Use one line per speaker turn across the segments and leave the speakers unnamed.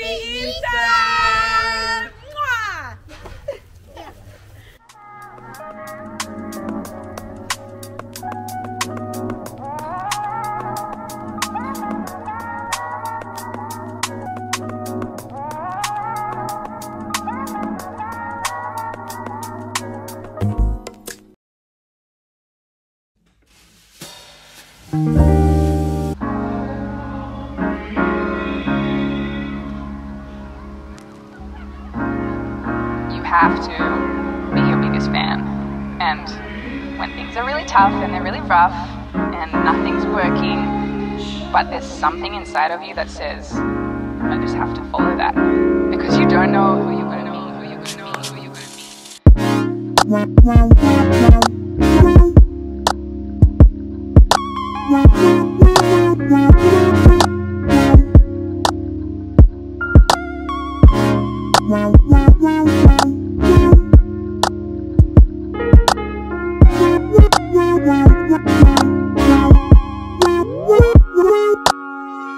Happy
rough and nothing's working, but there's something inside of you that says, I just have to follow that.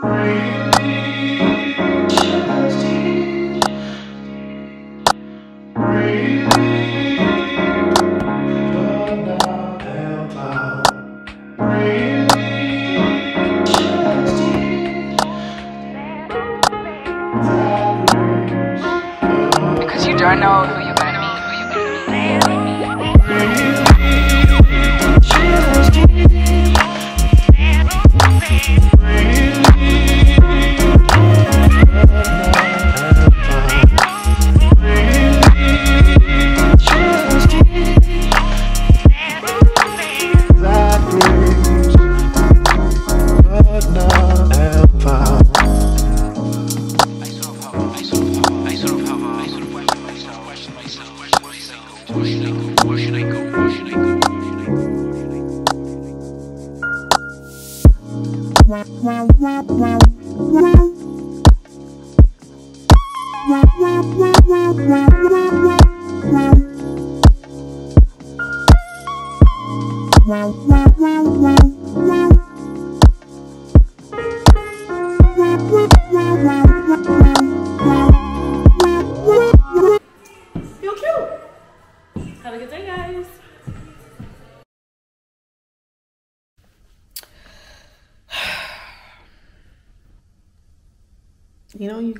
Because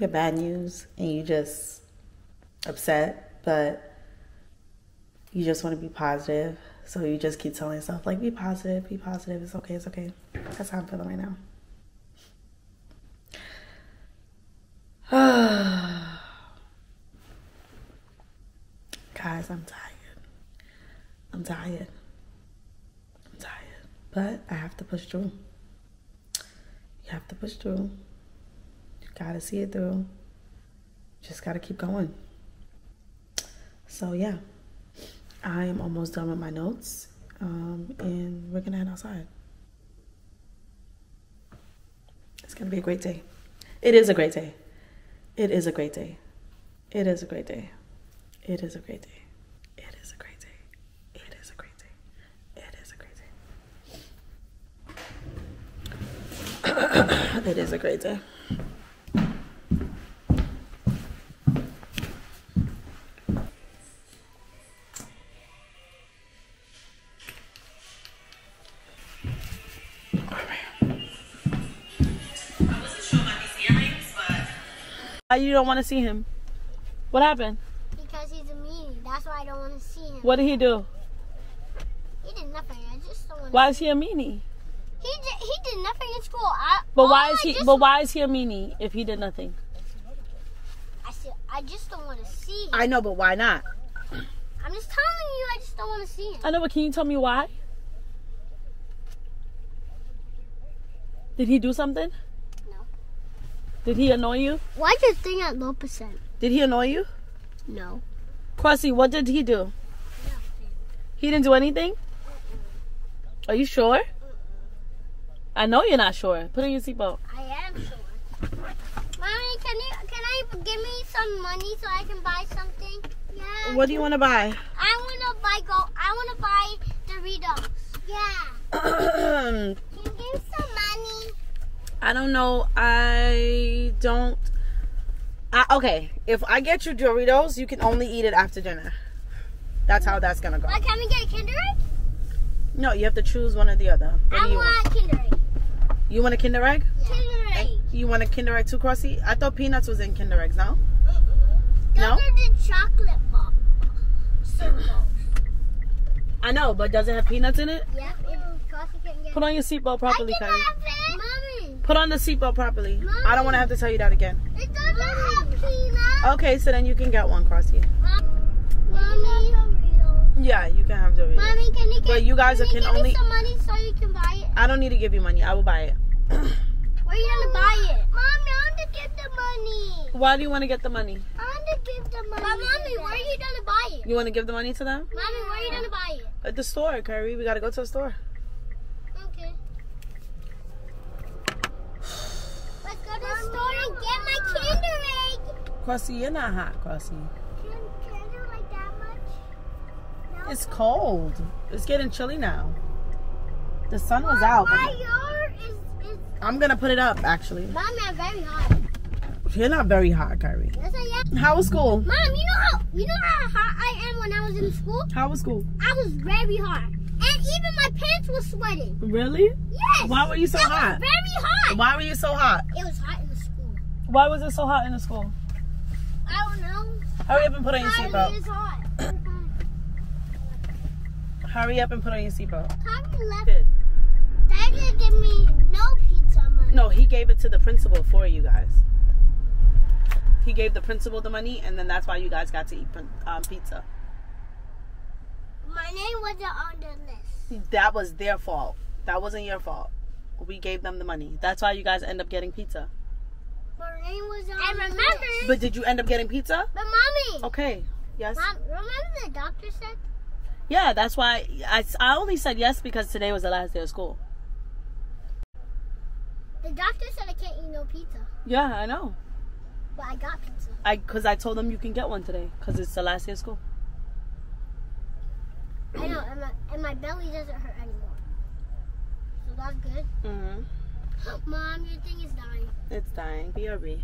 Get bad news and you just upset, but you just want to be positive. So you just keep telling yourself, like, be positive, be positive. It's okay, it's okay. That's how I'm feeling right now. Guys, I'm tired. I'm tired. I'm tired. But I have to push through. You have to push through. Gotta see it through. Just gotta keep going. So yeah, I am almost done with my notes, um, and we're gonna head outside. It's gonna be a great day. It is a great day. It is a great day. It is a great day. It is a great day. It is a great day. It is a great day. It is a great day. it is a great day.
You don't want to see him? What happened?
Because he's a meanie. That's why I don't want to see him.
What did he do?
He did nothing. I just don't want.
Why is he a meanie?
He did. He did nothing in school. I,
But
all
why
I
is he?
Just,
But why is he a meanie if he did nothing?
I said I just don't want to see him.
I know, but why not?
I'm just telling you. I just don't want to see him.
I know, but can you tell me why? Did he do something? Did he annoy you?
Why's your thing at low percent?
Did he annoy you?
No.
Cressy, what did he do? He didn't do anything? Are you sure? I know you're not sure. Put on your seatbelt.
I am sure. Mommy, can you can I give me some money so I can buy something? Yeah.
What do you want to buy?
I wanna buy go. I wanna buy Doritos. Yeah. Can you give me some money?
I don't know. I don't
I, okay, if I get you Doritos, you can only eat it after dinner. That's how that's gonna go.
Like, can we get a Kinder Egg?
No, you have to choose one or the other. What
I
do you want?
want Kinder Egg.
You want a Kinder Egg?
Kinder Egg.
You want a Kinder Egg too, Crossy? I thought peanuts was in Kinder Eggs, no? No?
Those are the chocolate bar.
I know, but does it have peanuts in it?
Coffee
Put on your seatbelt properly, Kylie.
can have it. Mommy.
Put on the seatbelt properly. I don't want to have to tell you that again.
It doesn't have peanuts.
Okay, so then you can get one, Crossy.
Mommy.
Yeah, you can have Doritos.
Mommy, can you get,
But you guys
can,
can
you give
only-
me some money so you can buy it?
I don't need to give you money. I will buy it.
Where are you gonna buy it? Mommy, I want to get the money.
Why do you want to get the money?
I want to give the money. But mommy, where are you gonna buy it?
You want to give the money to them?
Mommy, where are you gonna buy it?
At the store, Kyrie. We got to go to the store.
Okay. Let's go to the store and get my Kinder Egg.
Crossy, you're not hot,
Kinder like that much? No.
It's cold. It's getting chilly now. The sun was out. Oh,
Yard is, is
I'm going to put it up, actually.
Mommy, I'm very hot.
You're not very hot, Kyrie.
Yes, I am.
How was school?
Mom, you know how you know how hot I am when I was in school?
How was school?
I was very hot. And even my pants were sweating.
Really?
Yes.
Why were you so
it
hot?
was very hot.
Why were you so hot?
It was hot in the school.
Why was it so hot in the school?
I don't know.
Hurry up and put on your seatbelt.
hot.
Hurry up and put on your seatbelt.
Kylie left.
Good.
Dad didn't give me no pizza money.
No, he gave it to the principal for you guys. He gave the principal the money, and then that's why you guys got to eat um, pizza.
My name wasn't on the list.
That was their fault. That wasn't your fault. We gave them the money. That's why you guys end up getting pizza.
My name was on I remember.
But did you end up getting pizza?
But mommy.
Okay. Yes.
Mom, remember the doctor said?
Yeah, that's why I, I only said yes because today was the last day of school.
The doctor said I can't eat no pizza.
Yeah, I know.
But I got pizza.
I because I told them you can get one today because it's the last day of school.
I know, and my, and my belly doesn't hurt anymore. So that's good.
Mm-hmm.
Mom, your thing is dying.
It's dying. BRB.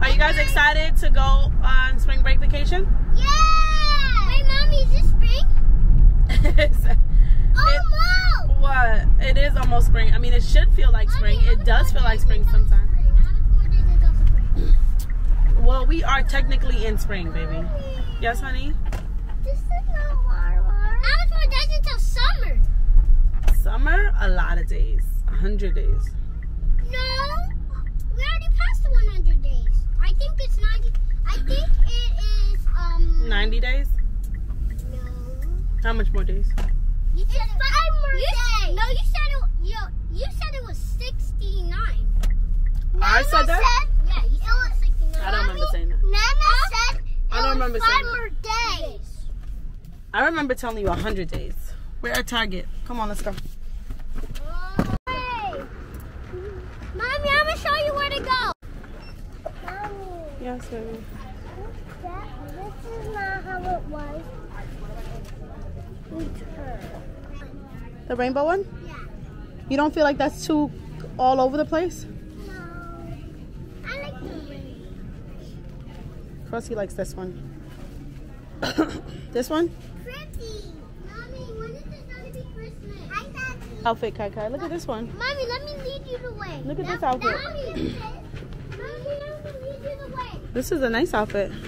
Are you guys excited to go on spring break vacation?
Yeah! Wait, Mommy, is this spring?
It's-
Oh, no!
what? It is almost spring. I mean, it should feel like spring. It does feel like spring sometimes. Well, we are technically in spring, baby. Yes, honey.
This is not water, water. How days until summer?
Summer, a lot of days. A hundred days.
No. We already passed the 100 days. I think it's 90. I think it is, um.
90 days?
No.
How much more days?
You said it's five more days. No, you said it. You, you said it was 69.
I said that?
yeah, you said it was 69.
I don't remember saying that.
Nana said
I don't remember
five
saying that.
more days.
I remember telling you a hundred days. We're at Target. Come on, let's go.
Hey. Mommy, I'm gonna show you where to go. Mommy,
Yes, baby.
that, this is not how it was.
The rainbow one?
Yeah.
You don't feel like that's too all over the place?
No. I like the ring.
Crossy likes this one. this one?
Pretty. Mommy, when is it gonna be Christmas? Hi, Daddy.
Outfit, Kai Kai. Look at this one.
Mommy, let me lead you the way.
Look at
That-
this outfit.
Mommy, Mommy, let me lead you the way.
This is a nice outfit.
Mom,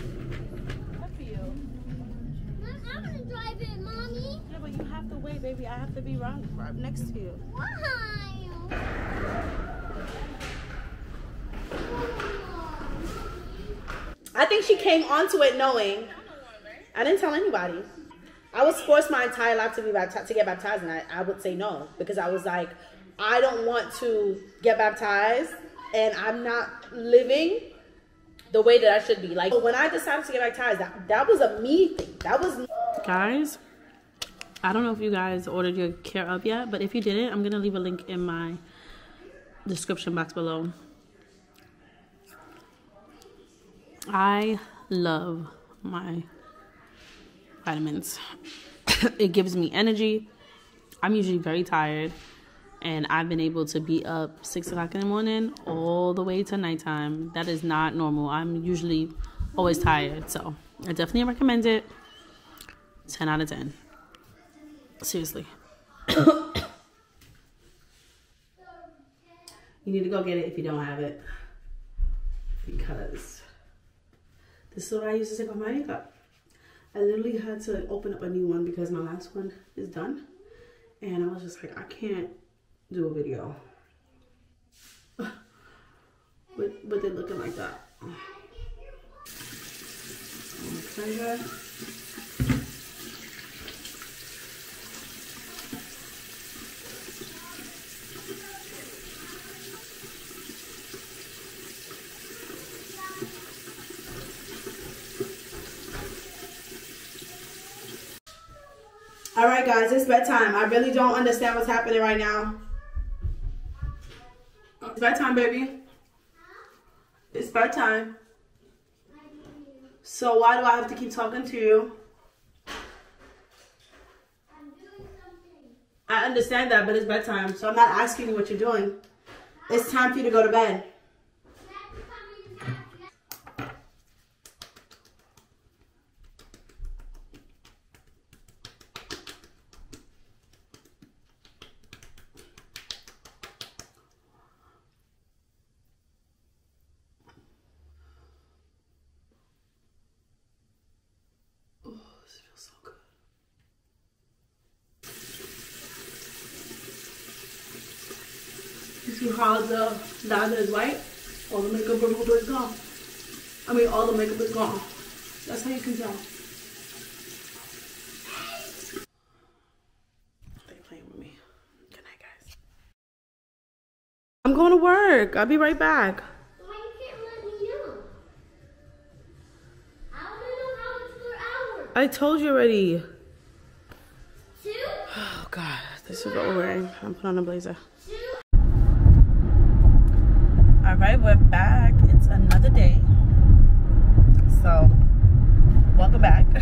I'm gonna drive it, Mommy.
Yeah, but you have to wait, baby. I have to be right, right next to you.
Why?
I think she came onto it knowing. I didn't tell anybody. I was forced my entire life to be baptized, to get baptized, and I, I would say no because I was like, I don't want to get baptized, and I'm not living the way that I should be. Like when I decided to get baptized, that that was a me thing. That was guys. I don't know if you guys ordered your care up yet, but if you didn't, I'm gonna leave a link in my description box below. I love my vitamins. it gives me energy. I'm usually very tired. and I've been able to be up six o'clock in the morning all the way to nighttime. That is not normal. I'm usually always tired, so I definitely recommend it. 10 out of 10. Seriously. you need to go get it if you don't have it. Because this is what I use to take off my makeup. I literally had to open up a new one because my last one is done. And I was just like, I can't do a video with, with it looking like that. Cleanser. All right, guys, it's bedtime. I really don't understand what's happening right now. It's bedtime, baby. It's bedtime. So why do I have to keep talking to you? I understand that, but it's bedtime, so I'm not asking you what you're doing. It's time for you to go to bed. Oh, this feels so good. You see how the lather is white? All the makeup remover is gone. I mean, all the makeup is gone. That's how you can tell. They playing with me. Good night, guys. I'm going to work. I'll be right back.
Why you can't let me know? I want to know how it's per hour.
I told you already.
Two?
Oh God, this is what we're wearing. I'm putting on a blazer.
Two?
Right, we're back. It's another day. So, welcome back.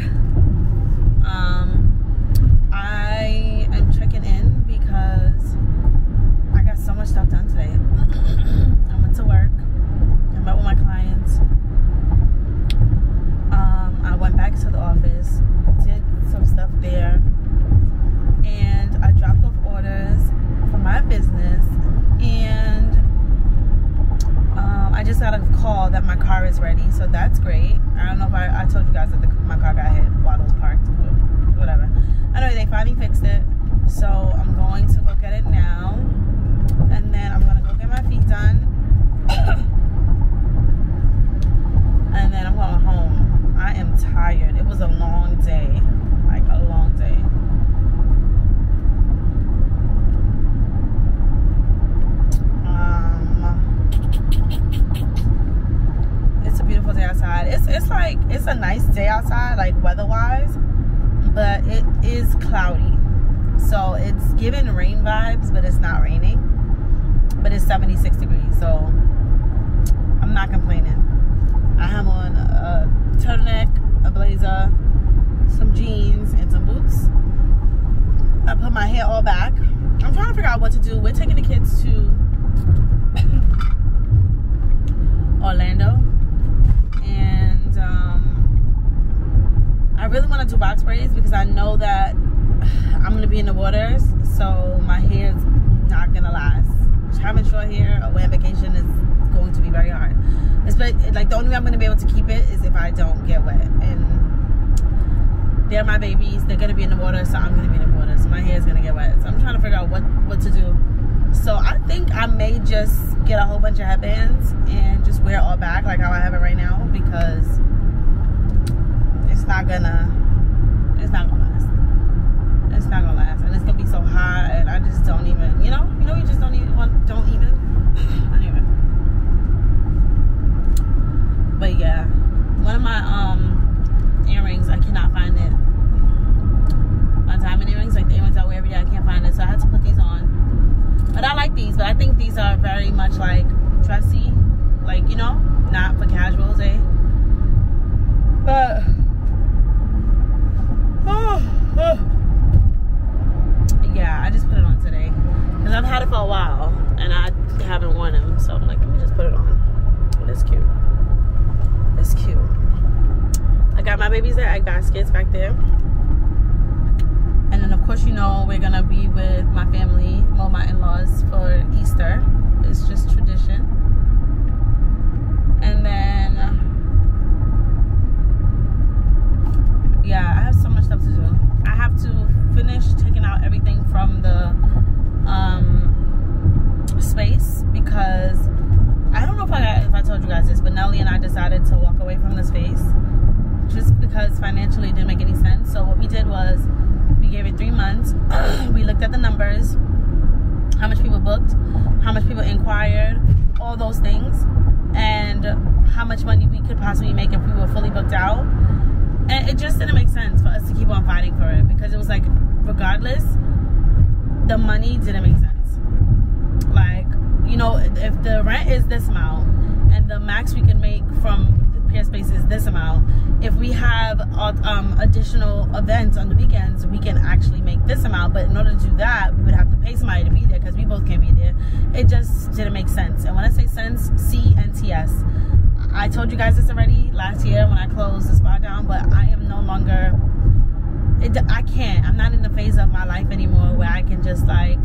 Um, I am checking in because I got so much stuff done today. I went to work. I met with my clients. Um, I went back to the office, did some stuff there, and I dropped off orders for my business. And um, I just got a call that my car is ready, so that's great. I don't know if I, I told you guys that the, my car got hit while it was parked, whatever. Anyway, they finally fixed it, so I'm going to go get it now, and then I'm gonna go get my feet done, and then I'm going home. I am tired. It was a long day, like a long day. Um, it's a beautiful day outside. It's it's like it's a nice day outside, like weather-wise, but it is cloudy. So it's giving rain vibes, but it's not raining. But it's 76 degrees, so I'm not complaining. I have on a turtleneck, a blazer, some jeans, and some boots. I put my hair all back. I'm trying to figure out what to do. We're taking the kids to Orlando, and I really want to do box braids because I know that I'm gonna be in the waters, so my hair is not gonna last. Having short hair away on vacation is going to be very hard. Especially, like the only way I'm gonna be able to keep it is if I don't get wet. And they're my babies. They're gonna be in the water, so I'm gonna be in the water. So my hair is gonna get wet. So I'm trying to figure out what what to do. So I think I may just get a whole bunch of headbands and just wear it all back like how I have it right now because not gonna it's not gonna last. It's not gonna last, and it's gonna be so hot, and I just don't even, you know, you know, you just don't even want, don't even. anyway, but yeah, one of my um earrings, I cannot find it. My diamond earrings, like the earrings I wear every day, I can't find it, so I had to put these on. But I like these, but I think these are very much like dressy, like you know, not for casual day. But oh, oh. yeah, I just put it on today Because I've had it for a while and I haven't worn them. So I'm like, let me just put it on. But it's cute. It's cute. I got my babies at egg baskets back there. And then of course you know we're gonna be with my family, well my in-laws for Easter. It's just tradition. And then yeah, I have so much stuff to do. I have to finish taking out everything from the um, space because I don't know if I if I told you guys this, but Nelly and I decided to walk away from the space just because financially it didn't make any sense. So what we did was we gave it three months. we looked at the numbers, how much people booked, how much people inquired, all those things, and how much money we could possibly make if we were fully booked out. And it just didn't make sense for us to keep on fighting for it because it was like, regardless, the money didn't make sense. Like, you know, if the rent is this amount and the max we can make from the Peerspace is this amount. If we have um, additional events on the weekends, we can actually make this amount. But in order to do that, we would have to pay somebody to be there because we both can't be there. It just didn't make sense. And when I say sense, C and T S. I told you guys this already last year when I closed the spa down, but I am no longer. It, I can't. I'm not in the phase of my life anymore where I can just like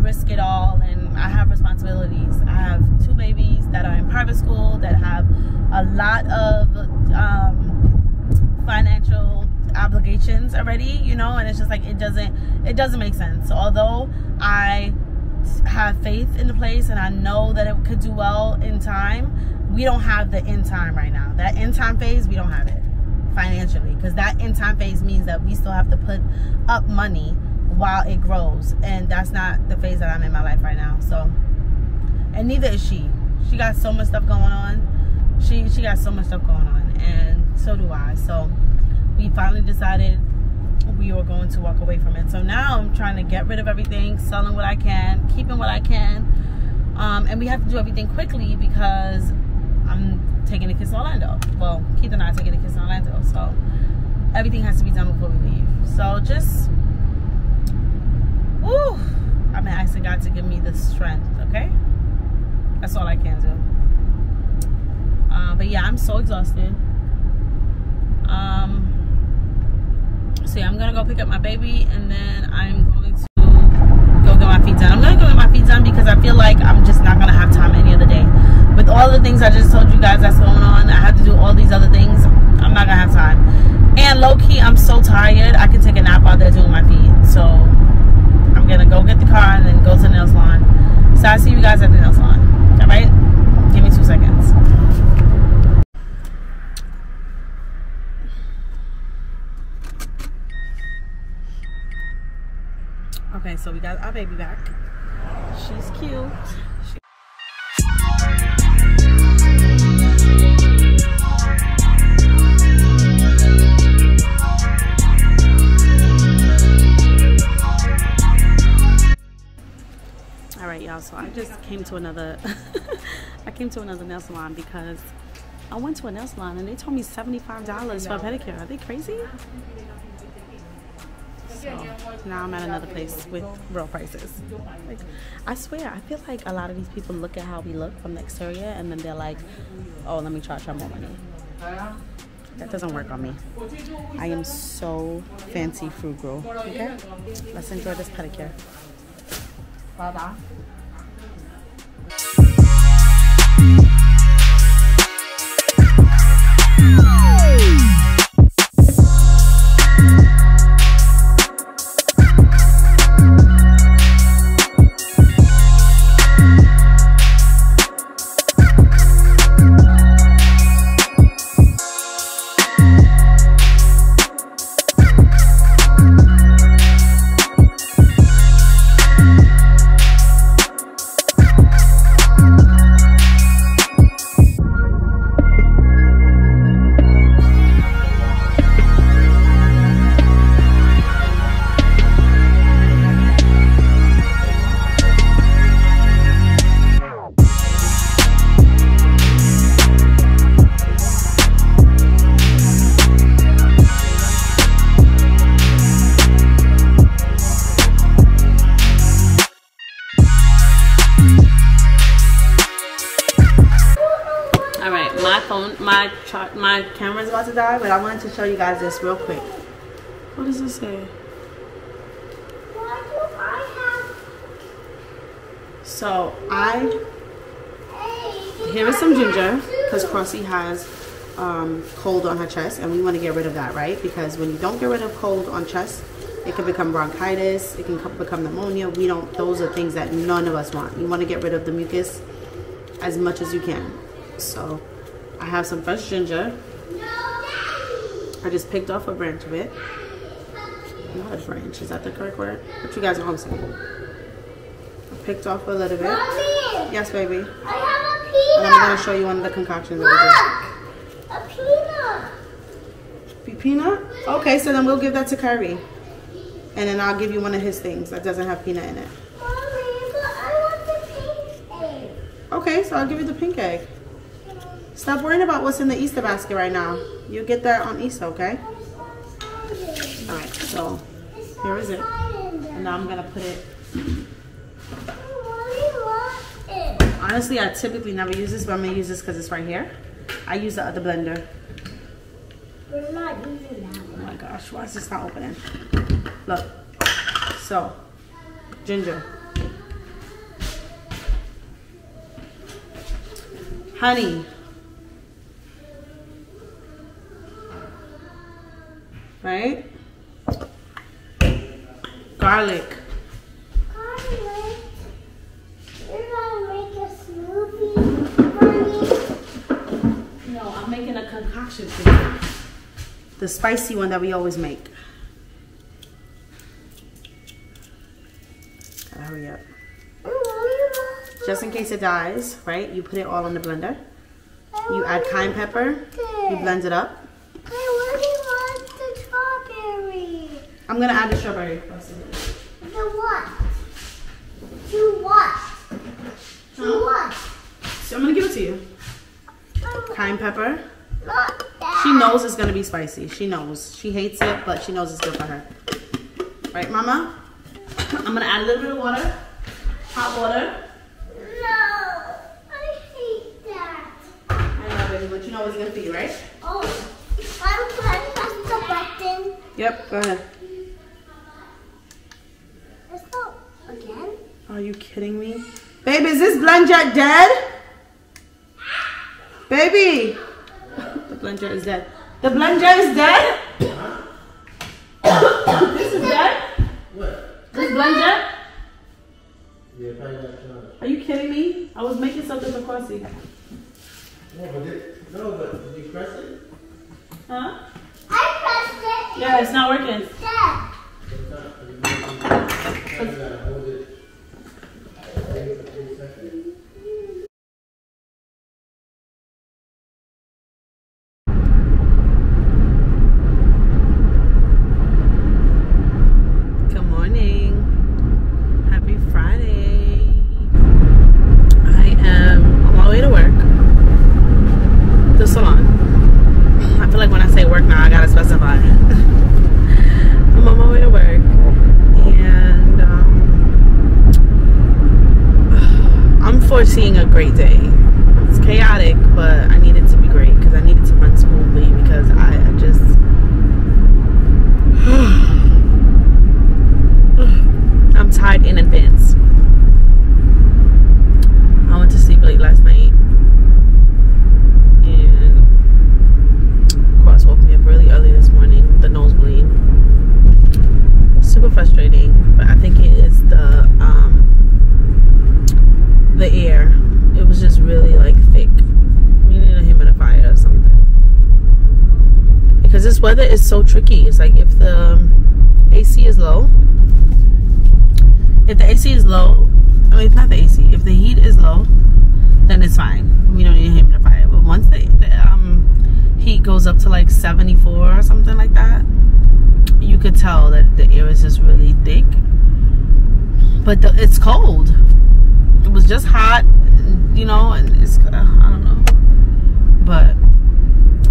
risk it all and I have responsibilities. I have two babies that are in private school that have a lot of um, financial obligations already, you know, and it's just like it doesn't it doesn't make sense. Although I have faith in the place and I know that it could do well in time, we don't have the end time right now. That end time phase, we don't have it financially because that end time phase means that we still have to put up money while it grows and that's not the phase that I'm in my life right now. So and neither is she. She got so much stuff going on she she got so much stuff going on and so do I so we finally decided we were going to walk away from it so now I'm trying to get rid of everything selling what I can keeping what I can um, and we have to do everything quickly because I'm taking kids to Orlando well Keith and I are taking kids to Orlando so everything has to be done before we leave so just woo been asking God to give me the strength okay that's all I can do uh, but yeah, I'm so exhausted. Um, so yeah, I'm gonna go pick up my baby and then I'm going to go get my feet done. I'm gonna go get my feet done because I feel like I'm just not gonna have time. With all the things I just told you guys that's going on, I have to do all these other things. I'm not gonna have time. And low key, I'm so tired. I can take a nap out there doing my feet. So I'm gonna go get the car and then go to the nail salon. So I'll see you guys at the nail salon. All right? Give me two seconds. Okay, so we got our baby back. She's cute. Came to another i came to another nail salon because i went to a nail salon and they told me 75 dollars for a pedicure are they crazy so now I'm at another place with real prices. Like, I swear, I feel like a lot of these people look at how we look from the exterior and then they're like, oh, let me charge her more money. That doesn't work on me. I am so fancy frugal. Okay? Let's enjoy this pedicure. Bye-bye. To die, but I wanted to show you guys this real quick. What does it say?
Why do I
So I here is some ginger because Crossy has um, cold on her chest, and we want to get rid of that, right? Because when you don't get rid of cold on chest, it can become bronchitis. It can become pneumonia. We don't. Those are things that none of us want. You want to get rid of the mucus as much as you can. So I have some fresh ginger. I just picked off a branch of it. Not a branch. Is that the correct word? What you guys are home saying? I picked off a little bit.
Mommy,
Yes, baby.
I have a
And
peanut.
I'm gonna show you one of the concoctions that
Look, a peanut.
Peanut? Okay, so then we'll give that to Kyrie. And then I'll give you one of his things that doesn't have peanut in it.
Mommy, but I want the pink egg.
Okay, so I'll give you the pink egg. Stop worrying about what's in the Easter basket right now. You get that on Easter, okay? Alright, so here is it. And now I'm gonna put it. Honestly, I typically never use this, but I'm gonna use this because it's right here. I use the other blender.
We're not using that
Oh my gosh, why is this not opening? Look. So, ginger. Honey. Right? Garlic.
Carmen, you're gonna make a smoothie for me?
No, I'm making a concoction for you. The spicy one that we always make. Gotta hurry up. Just in case it dies, right? You put it all in the blender. You add cayenne pepper. You blend it up.
I really want the strawberry.
I'm gonna add the strawberry.
The what? To what? To
Huh?
what?
So I'm gonna give it to you.
Um,
Cayenne pepper. She knows it's gonna be spicy. She knows. She hates it, but she knows it's good for her. Right, Mama? I'm gonna add a little bit of water. Hot water.
No, I hate that.
I know, baby, but you know what's gonna be, right?
Oh, I'm trying to press the button.
Yep, go ahead.
Let's go again.
Are you kidding me? Baby, is this blender dead? Baby! The blender is dead. The blender is dead? this is dead?
What?
This blender?
Yeah, probably.
Are you kidding me? I was making something for Crossy.
No, but it, no, but did you press it?
Huh?
I pressed it.
Yeah, it's not working.
It's dead.
It's not. You probably gotta hold it. Wait for three seconds.
Good morning. Happy Friday. I am on my way to work. The salon. I feel like when I say work now, I gotta specify. I'm on my way to work. And um, I'm foreseeing a great day. It's chaotic, but I need it to be great because I need it to run smoothly because I I just. I'm tired in advance. I went to sleep late last night. And Cross woke me up really early this morning with the nosebleed. Super frustrating, but I think it is the um the air. It was just really like thick. We need a humidifier or something. Because this weather is so tricky. It's like if the AC is low, if the AC is low, I mean, it's not the AC. If the heat is low, then it's fine. We don't need a humidifier. But once the, the um, heat goes up to like 74 or something like that, you could tell that the air is just really thick. But the, it's cold. It was just hot, you know, and it's uh, I don't know. But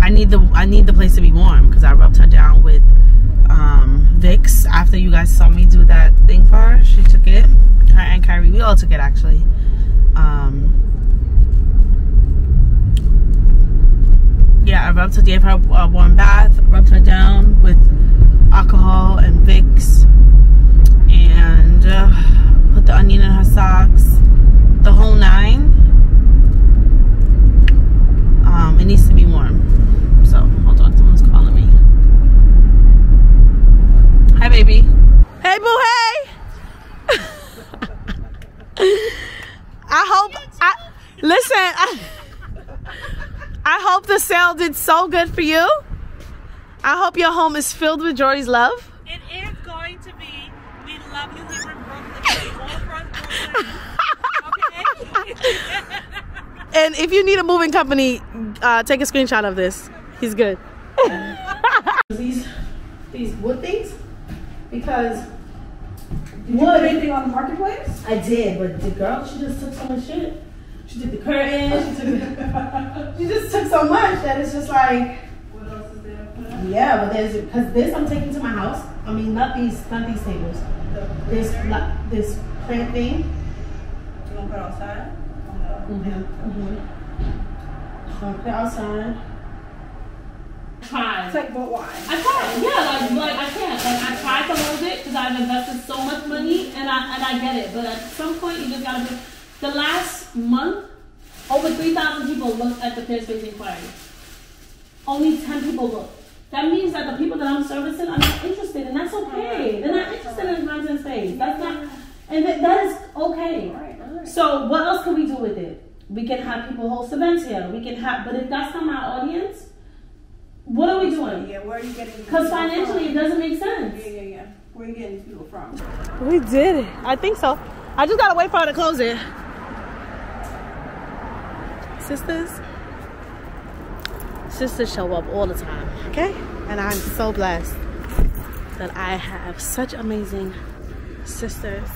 I need the I need the place to be warm because I rubbed her down with um, Vicks after you guys saw me do that thing for her. She took it. Her and Kyrie, we all took it actually. Um, rubbed her, gave her a warm bath, rubbed her down with alcohol and Vicks, and uh, put the onion in her socks, the whole nine. Um, it needs to be warm. So hold on, someone's calling me. Hi, baby. Hey, boo. Hey. I hope. I listen. I, I hope the sale did so good for you. I hope your home is filled with Jory's love.
It is going to be. We love you, in Brooklyn. Brooklyn. Okay.
And if you need a moving company, uh, take a screenshot of this. He's good. these these wood things because you wood.
Anything on the marketplace?
I did, but the girl, she just took so much shit. She took the curtain. She took. The, she just took so much that it's just like.
What else is there? Put?
Yeah, but there's because this I'm taking to my house. I mean, not these, not these tables. This, la- this plant thing.
You gonna put it outside?
Mm-hmm. Mm-hmm. So put outside.
Tried.
It's like, but why?
I tried. Yeah, like like I can't. Like I tried to load it because I've invested so much money and I and I get it. But at some point you just gotta be. The last month, over three thousand people looked at the Peerspace inquiry. Only ten people looked. That means that the people that I'm servicing are not interested, and that's okay. They're not interested in content space. That's not, and that, that is okay. So what else can we do with it? We can have people host events here. We can have, but if that's not my audience, what are we doing?
Yeah, where are you getting these
Because
people
financially, it doesn't make sense.
Yeah, yeah, yeah. Where are you getting these people from?
We did it. I think so. I just gotta wait for her to close it. Sisters, sisters show up all the time, okay? And I'm so blessed that I have such amazing sisters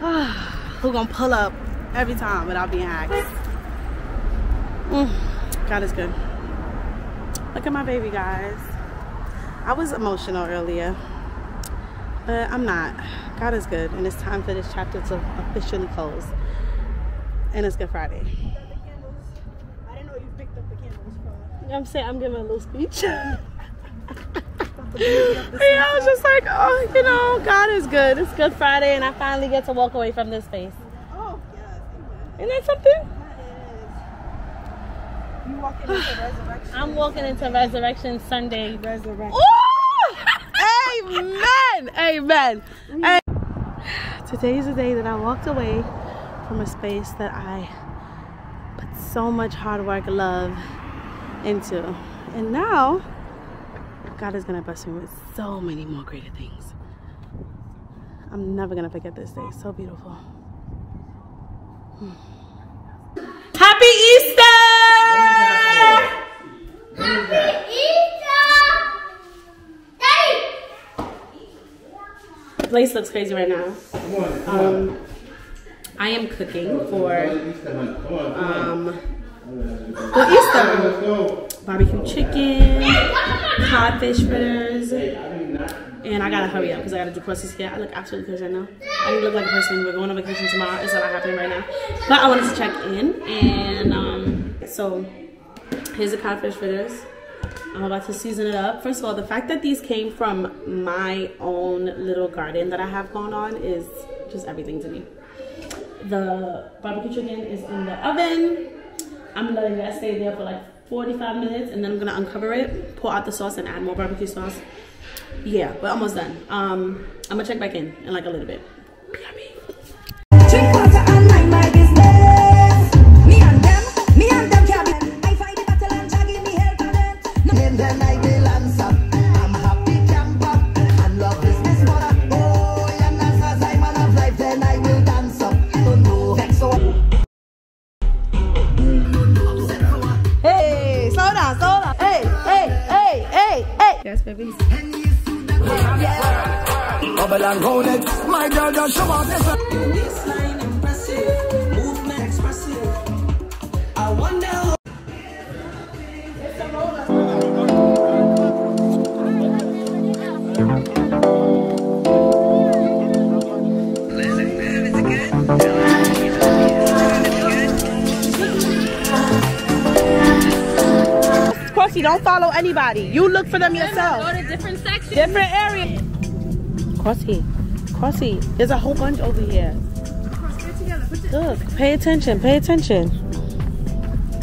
who gonna pull up every time without being asked. Mm, God is good. Look at my baby, guys. I was emotional earlier, but I'm not. God is good, and it's time for this chapter to officially close. And it's Good Friday.
I didn't know you picked up the candles from.
I'm saying I'm giving a little speech. yeah, I was just like, oh, you know, God is good. It's Good Friday, and I finally get to walk away from this space.
Oh, yes. Amen.
Isn't that something?
That is. You walking into resurrection.
I'm walking into Resurrection Sunday.
resurrection.
Ooh! Amen! Amen! Hey. Today is the day that I walked away from a space that I put so much hard work, and love into. And now, God is gonna bless me with so many more greater things. I'm never gonna forget this day. So beautiful. Hmm. Happy Easter! Place looks crazy right now.
Come on, come on.
Um, I am cooking for
Easter hunt. Come on, come on.
um, Easter. Barbecue chicken, codfish fritters, and I gotta hurry up because I gotta do process here. I look absolutely crazy right now. I look like a person. We're going on vacation tomorrow. It's not happening right now. But I wanted to check in, and um, so here's the codfish fritters. I'm about to season it up. First of all, the fact that these came from my own little garden that I have going on is just everything to me. The barbecue chicken is in the oven. I'm letting that stay there for like 45 minutes and then I'm gonna uncover it, pour out the sauce and add more barbecue sauce. Yeah, we're almost done. Um, I'm gonna check back in in like a little bit. For them yourself.
Go to different sections.
Different area. Crossy, Crossy, there's a whole bunch over here. Look, pay attention, pay attention.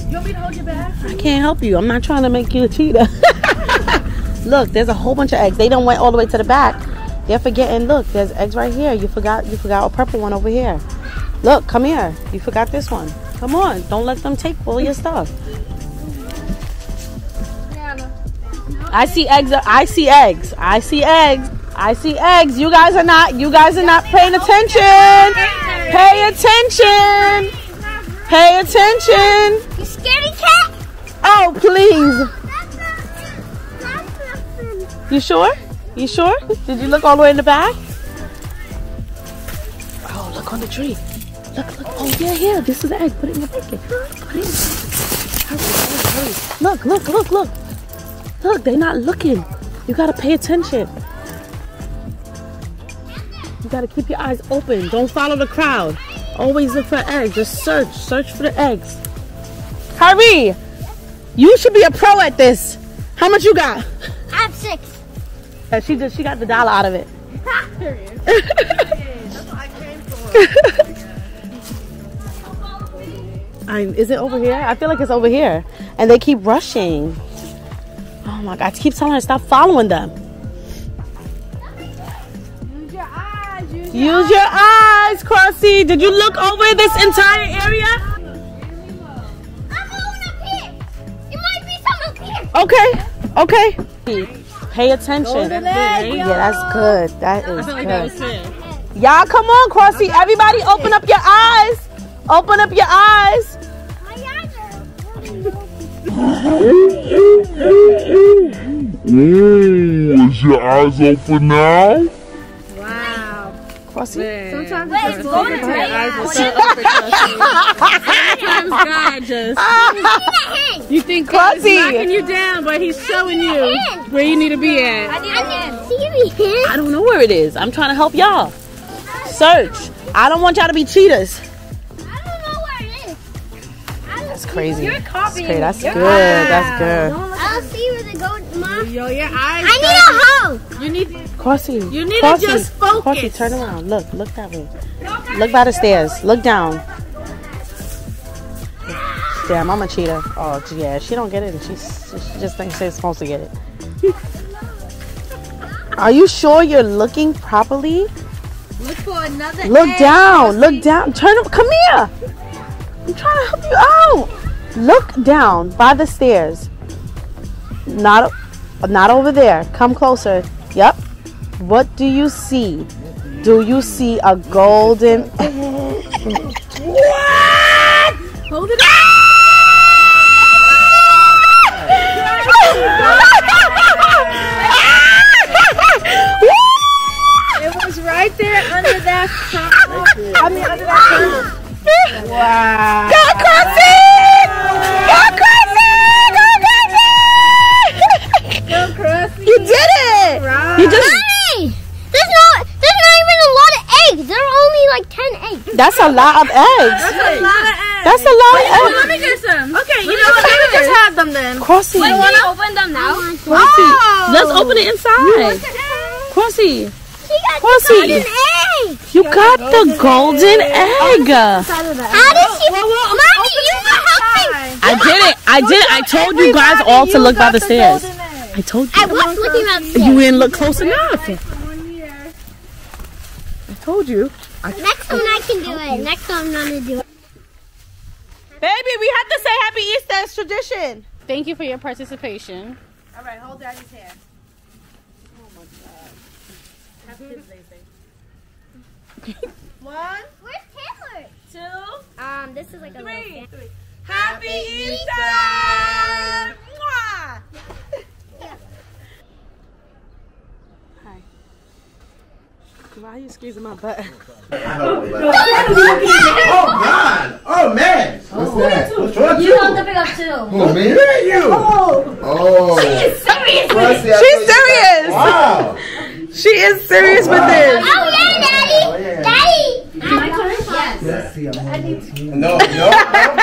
You want me to hold your bag?
I can't help you. I'm not trying to make you a cheater. look, there's a whole bunch of eggs. They don't went all the way to the back. They're forgetting. Look, there's eggs right here. You forgot. You forgot a purple one over here. Look, come here. You forgot this one. Come on. Don't let them take all your stuff. I see eggs. I see eggs. I see eggs. I see eggs. You guys are not. You guys are not paying attention. Pay attention. Pay attention.
You scaredy cat?
Oh, please.
That's nothing. That's nothing.
You sure? You sure? Did you look all the way in the back? Oh, look on the tree. Look, look. Oh, yeah, yeah. This is the egg. Put it in your bucket. Put it in. Hurry, hurry, hurry. Look, look, look, look. Look, they're not looking. You gotta pay attention. You gotta keep your eyes open. Don't follow the crowd. Always look for eggs. Just search. Search for the eggs. Hurry! You should be a pro at this. How much you got?
I have six.
Uh, she just she got the dollar out of it. I, is it over here? I feel like it's over here. And they keep rushing. Oh my god, I keep telling her stop following them.
Use your eyes. Use
Use your eyes, Crossy. Did you look over this entire area?
I'm going up here. It might be some up here.
Okay, okay. Pay attention. Yeah, that's good. That is good. Y'all, come on, Crossy. Everybody, open up your eyes. Open up your eyes.
My.
Ooh, is your eyes open now? Wow.
Crossy.
Sometimes
Wait,
it's
go to
your
the
eyes
house.
will shut up for Sometimes God just. You think God's
Crossy.
knocking you down, but He's showing you where you need to be at.
I didn't see me.
I don't know where it is. I'm trying to help y'all. Search. I don't want y'all to be cheaters. That's crazy.
You're
That's
copying.
great. That's good. That's good.
I don't see where they go, Mom.
Yo, your eyes.
I need a hoe.
You need.
Crossy.
You need to
Crossy,
just focus.
Crossy, turn around. Look, look that way. Look by the stairs. Look down. Damn, I'm a cheater. Oh, yeah, she don't get it. and She, she just thinks she's supposed to get it. Are you sure you're looking properly?
Look for another.
Look down. Look down. Turn. up. Come here. I'm trying to help you out. Look down by the stairs. Not, not over there. Come closer. Yep. What do you see? Do you see a golden? what?
Hold it It was right there under that. I mean, under that. Wow.
Go crazy! Go crazy! Go crazy!
Go Crusty.
You did it! You just.
Mommy, there's not. There's not even a lot of eggs. There are only like ten eggs.
That's a lot of eggs.
That's a lot of eggs.
That's a lot of eggs.
Let me get some. Okay, you know what? Let me just have them then.
Crossy.
Can you open them now?
Oh Crossy. Let's open it inside. Crossy.
She got the golden egg.
You got the golden egg.
How did she? Mommy, you were helping.
I did it. I did it. I told you guys all to look by the stairs. I told you.
I was looking at the
You didn't look close enough. I told you.
Next time I can do it. Next time I'm gonna do it.
Baby, we have to say happy Easter. It's tradition.
Thank you for your participation.
All right, hold daddy's hand. One,
Where's Taylor?
two,
Um, this is like a little.
three.
fan.
Happy Easter! Mwah! Hi. Why are you squeezing my butt?
Oh God! Oh man! What's that? What's wrong
You have to pick up two.
Oh me? you? Oh. She's serious.
She's serious.
Wow.
She is serious with oh, this.
Oh yeah, Daddy. Daddy.
No, No, no, no,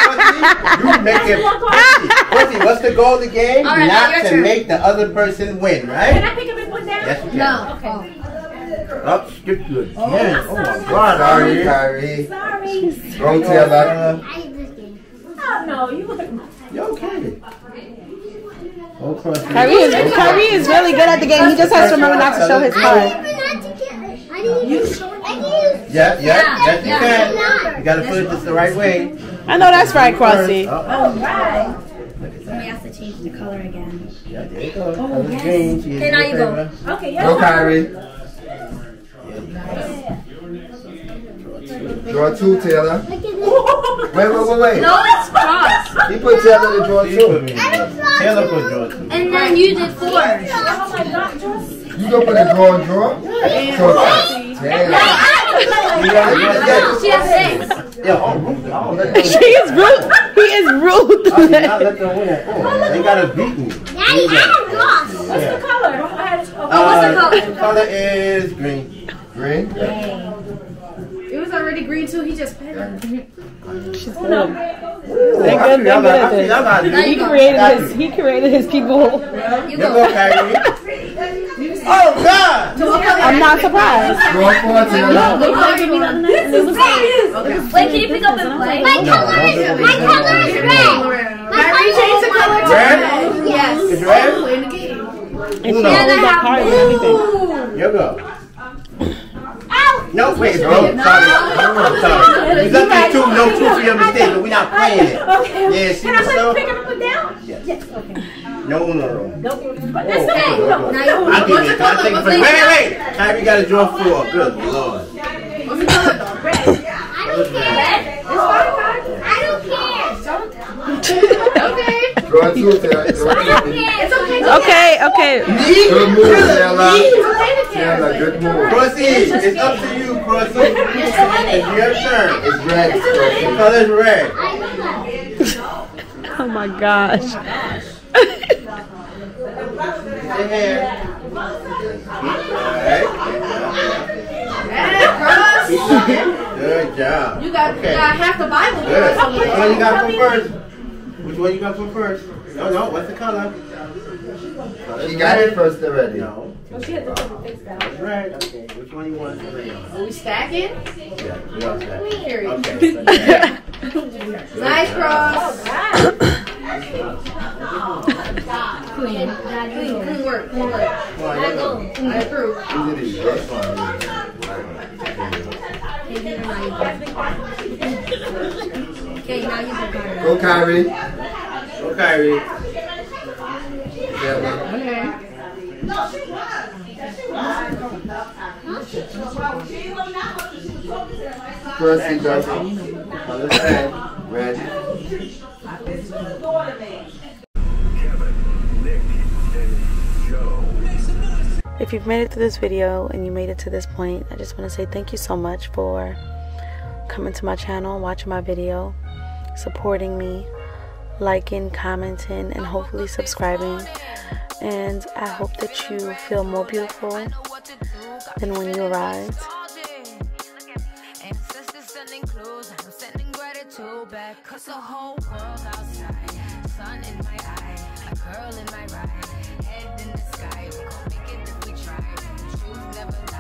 Pussy. You make it. Pussy, Pussy, what's the goal of the game?
All right,
Not to
turn.
make the other person win, right? Can?
I pick a and put down?
Yes, you can.
No.
Okay.
Up, skip you again. Oh, my God,
Sorry,
Kyrie.
Kyrie.
Sorry.
Go Taylor.
I hate this game.
Oh no, you look.
You okay? Oh, Pussy.
Kyrie is, Kyrie is really good at the game. He just has to remember not to show his card.
didn't even have to get it. I didn't even. I didn't even.
Yeah, yeah, yes, you can. You gotta put it just the right way.
I know that's right, Crossy.
Oh,
Alright.
We have to change the color again.
yeah, there you go. Oh, color green. She is
Okay, now
your
you go.
favorite.
Okay, yeah.
Go Kyrie. Draw two, Taylor.
Look at this.
Wait, wait, wait, wait.
No, it's cross.
He put Taylor to draw
You put
two.
me in there. Taylor put yours.
And then you did four.
Oh my god, Joyce.
You gonna put a draw and draw? So, Taylor.
You gotta get that.
She has six.
Yeah, oh, Ruth, oh, let them
She is rude. He is rude.
I did not let them win. Oh, they gotta beat me.
Daddy, I have gloss.
What's the color? I had- oh,
Uh,
what's the color?
the color is green.
Green.
It was already green too. He just picked oh, it.
no.
They're good. They're good at this.
Y'all got
He
it.
created his. He created his people.
You
You
go.
go, Oh, God.
I'm not surprised.
Draw four, Taylor.
They played me the other night. and it was
Wait, can you pick up and play? My color is my color is red. My
Kyrie changed the color to
Red?
red.
Yes.
It's red?
In the game.
And she
Uno.
holds up cards and everything.
You go.
Ow!
No, wait, bro. no, sorry. sorry. It's up to two, no two for your mistake, but we're not playing it.
Okay.
Yeah, see
Can I put,
up?
pick up and put down?
Yes.
Okay.
No, no, no.
Nope. But that's oh,
Okay,
okay.
go, go. I'll give it. I'll take it for Wait, wait, wait. Kyrie got to draw four. Good lord.
What's the color though? Red.
I don't care. I don't care.
Okay.
Draw two, Taylor. Draw
I don't
two.
care.
It's okay.
Okay, okay.
Good move, Taylor.
It's okay to care.
Taylor, good move.
Proceed. It's up to you, proceed. It's your turn.
It's red.
The color's red.
I know that.
Oh my gosh.
Sit here. Good job.
You got,
Okay.
you got half the Bible.
Good.
for
Which you got from first? Which one you got from first? No, no. What's the color?
She got it first already.
No.
Oh, she had to put the face down.
It's red. Okay. Which one you want?
Are we stacking?
Yeah. You want that?
Period.
Okay.
Nice cross.
Clean.
Clean, clean work. Clean work.
Come on, you go.
I approve.
Easy to use. That's fine.
Okay, now you go. Carter.
Go Kyrie.
Go, Kyrie.
Taylor.
Okay.
First he does it.
Color's red.
Red.
If you've made it to this video and you made it to this point, I just want to say thank you so much for coming to my channel, watching my video, supporting me, liking, commenting, and hopefully subscribing. And I hope that you feel more beautiful than when you arrived.
Cause the whole world outside, sun in my eye, a girl in my ride, head in the sky. We gon' make it if we try. Never